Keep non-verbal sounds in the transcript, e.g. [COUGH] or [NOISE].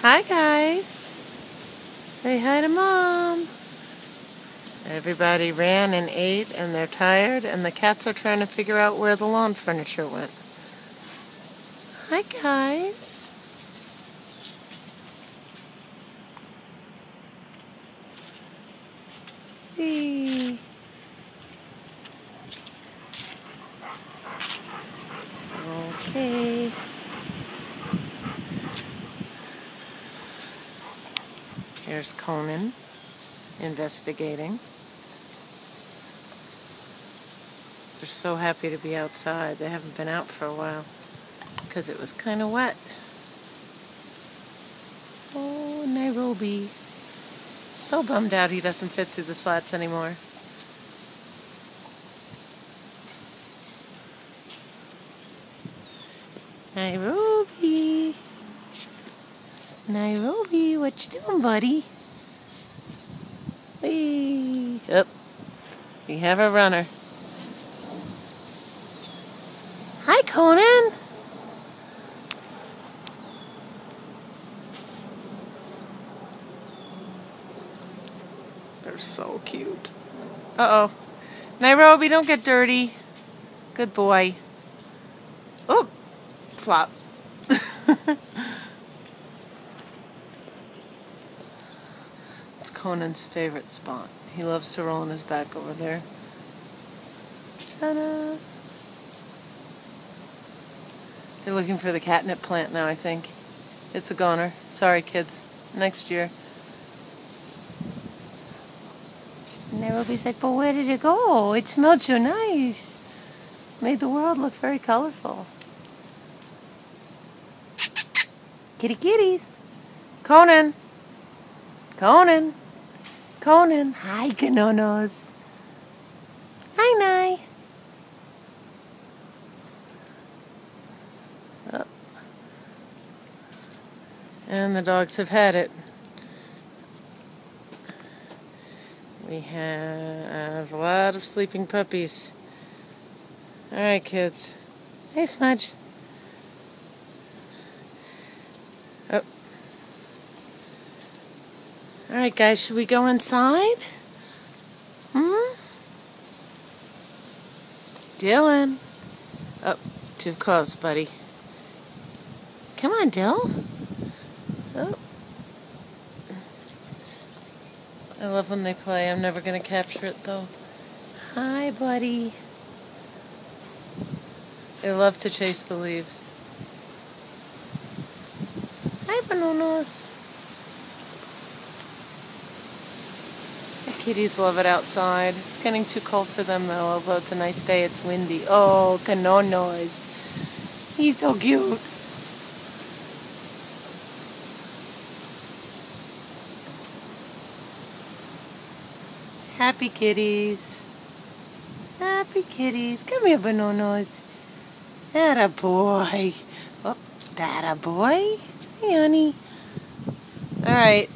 Hi guys. Say hi to mom. Everybody ran and ate and they're tired and the cats are trying to figure out where the lawn furniture went. Hi guys. Okay. Here's Conan investigating. They're so happy to be outside. They haven't been out for a while because it was kind of wet. Oh, Nairobi. So bummed out he doesn't fit through the slats anymore. Nairobi. Nairobi, what you doing, buddy? Hey, up. We have a runner. Hi, Conan. They're so cute. Uh-oh. Nairobi, don't get dirty. Good boy. Oh, flop. [LAUGHS] Conan's favorite spot. He loves to roll on his back over there. Ta-da! They're looking for the catnip plant now, I think. It's a goner. Sorry, kids. Next year. Nairobi's like, but where did it go? It smelled so nice. Made the world look very colorful. Kitty kitties. Conan. Conan. Conan. Hi, Canonos. Hi, Nai. Oh. And the dogs have had it. We have a lot of sleeping puppies. All right, kids. Hey, Smudge. Alright guys, should we go inside? Hmm? Dylan. Oh, too close, buddy. Come on, Dill. Oh. I love when they play. I'm never going to capture it, though. Hi, buddy. They love to chase the leaves. Hi, bananas. Kitties love it outside. It's getting too cold for them though, although it's a nice day, it's windy. Oh, canon noise. He's so cute. Happy kitties. Happy kitties. Come here, Bananas. That a boy. Oh, that a boy. Hey, honey. All right.